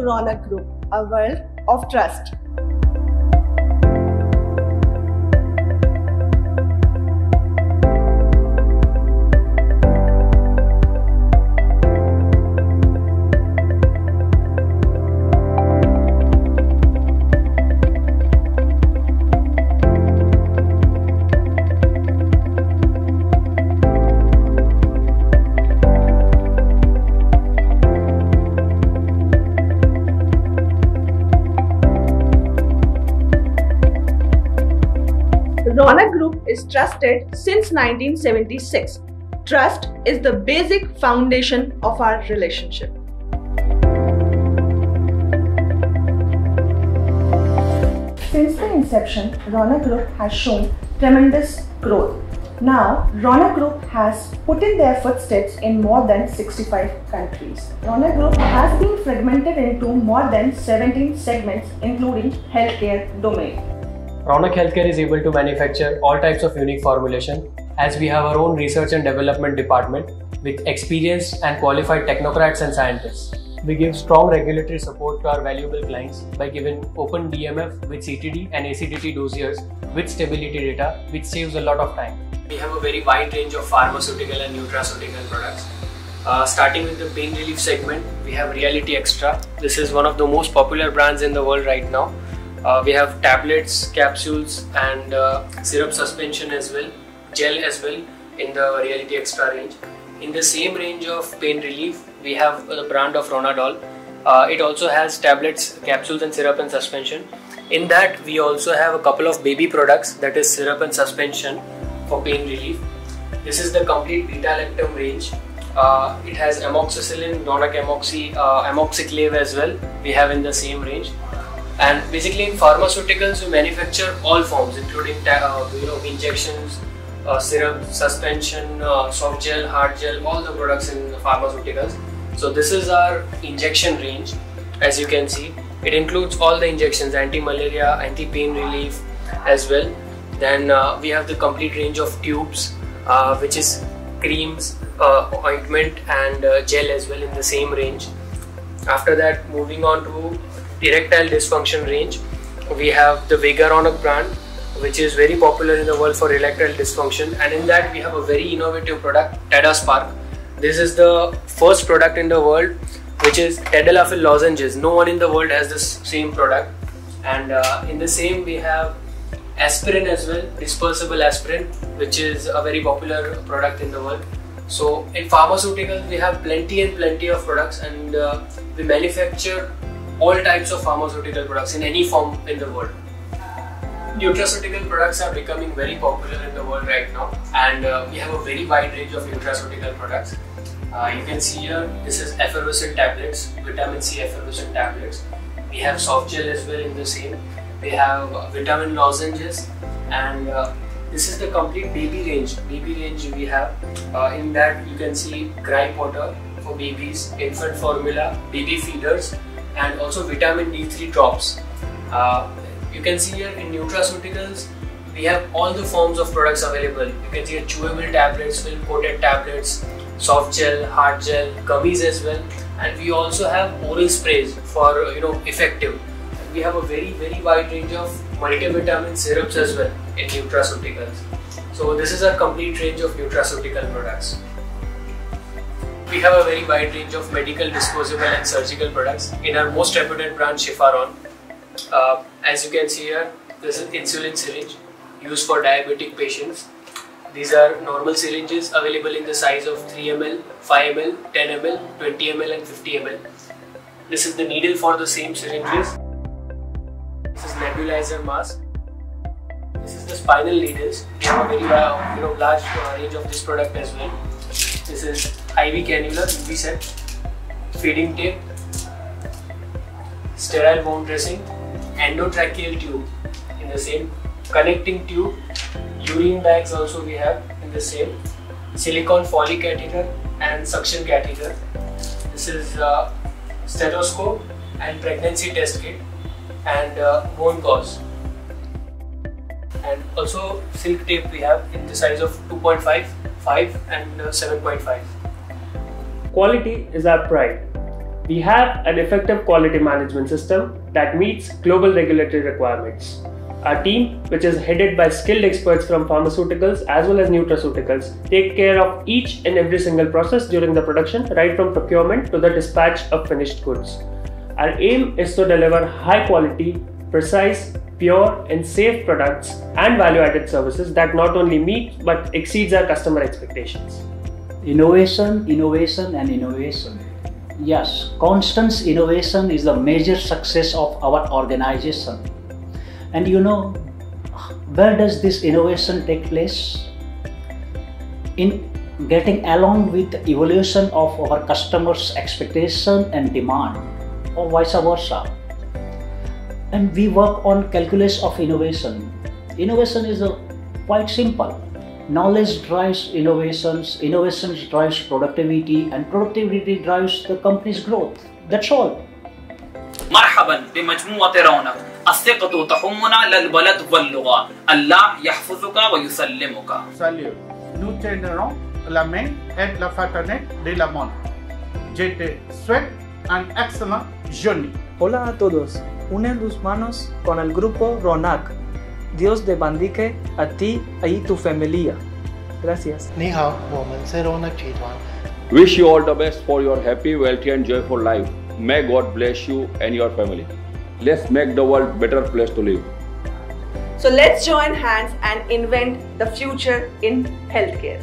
to Ronak Group, a world of trust. Is trusted since 1976. Trust is the basic foundation of our relationship. Since the inception, Ronak Group has shown tremendous growth. Now, Ronak Group has put in their footsteps in more than 65 countries. Ronak Group has been fragmented into more than 17 segments including healthcare domain. Ronak Healthcare is able to manufacture all types of unique formulation as we have our own research and development department with experienced and qualified technocrats and scientists. We give strong regulatory support to our valuable clients by giving open DMF with CTD and ACTD dossiers with stability data which saves a lot of time. We have a very wide range of pharmaceutical and nutraceutical products. Uh, starting with the pain relief segment, we have Reality Extra. This is one of the most popular brands in the world right now. Uh, we have tablets, capsules, and uh, syrup suspension as well, gel as well in the Reality Extra range. In the same range of pain relief, we have the brand of Ronadol. Uh, it also has tablets, capsules, and syrup and suspension. In that, we also have a couple of baby products that is syrup and suspension for pain relief. This is the complete beta lactam range. Uh, it has amoxicillin, Ronak amoxy, uh, amoxiclave as well. We have in the same range. And basically, in pharmaceuticals, we manufacture all forms, including uh, you know injections, uh, syrup, suspension, uh, soft gel, hard gel, all the products in pharmaceuticals. So this is our injection range, as you can see. It includes all the injections, anti-malaria, anti-pain relief, as well. Then uh, we have the complete range of tubes, uh, which is creams, uh, ointment, and gel as well in the same range. After that, moving on to erectile dysfunction range, we have the Vegaronak brand, which is very popular in the world for erectile dysfunction. And in that, we have a very innovative product, Tedaspark. This is the first product in the world which is tadalafil lozenges. No one in the world has this same product. And uh, in the same, we have aspirin as well, dispersible aspirin, which is a very popular product in the world. So in pharmaceuticals, we have plenty and plenty of products, and uh, we manufacture all types of pharmaceutical products in any form in the world. Nutraceutical products are becoming very popular in the world right now, and uh, we have a very wide range of nutraceutical products. Uh, you can see here, this is effervescent tablets, vitamin C effervescent tablets. We have soft gel as well in the same. We have uh, vitamin lozenges, and uh, this is the complete baby range. Baby range we have. Uh, in that you can see gripe water for babies, infant formula, baby feeders, and also vitamin D3 drops. Uh, you can see here in nutraceuticals, we have all the forms of products available. You can see here chewable tablets, film coated tablets, soft gel, hard gel, gummies as well, and we also have oral sprays for you know effective. We have a very very wide range of multivitamin syrups as well in nutraceuticals. So this is a complete range of nutraceutical products. We have a very wide range of medical, disposable and surgical products in our most reputed brand Shifaron. Uh, as you can see here, this is insulin syringe used for diabetic patients. These are normal syringes available in the size of 3 ml, 5 ml, 10 ml, 20 ml and 50 ml. This is the needle for the same syringes. This is nebulizer mask. This is the spinal needles. We have a very uh, you know, large uh, range of this product as well. This is IV cannula, IV set, feeding tape, sterile wound dressing, endotracheal tube in the same, connecting tube, urine bags also we have in the same, silicone Foley catheter and suction catheter. This is uh, stethoscope and pregnancy test kit and uh, bone gauze. And also silk tape we have in the size of 2.5, 5 and uh, 7.5. Quality is our pride. We have an effective quality management system that meets global regulatory requirements. Our team, which is headed by skilled experts from pharmaceuticals as well as nutraceuticals, take care of each and every single process during the production, right from procurement to the dispatch of finished goods. Our aim is to deliver high quality, precise, pure, and safe products and value added services that not only meet but exceeds our customer expectations. Innovation, innovation, and innovation. Yes, constant innovation is the major success of our organization. And you know, where does this innovation take place? In getting along with the evolution of our customers' expectation and demand, or vice versa. And we work on calculus of innovation. Innovation is a, quite simple. Knowledge drives innovations, innovations drives productivity, and productivity drives the company's growth. That's all. مرحبا بمجموعة رونق الثقة تحمنا للبلد واللغة الله يحفظك ويسلمك Salut, nous tiendrons la main et la fraternité de la monde. Je te souhaite un excellent journée. Hola a todos, unen tus manos con el grupo RONAC. Dios te bendiga a ti y tu familia. Gracias. 你好，我们是 Ronak 集团。 Wish you all the best for your happy, wealthy, and joyful life. May God bless you and your family. Let's make the world better place to live. So let's join hands and invent the future in healthcare.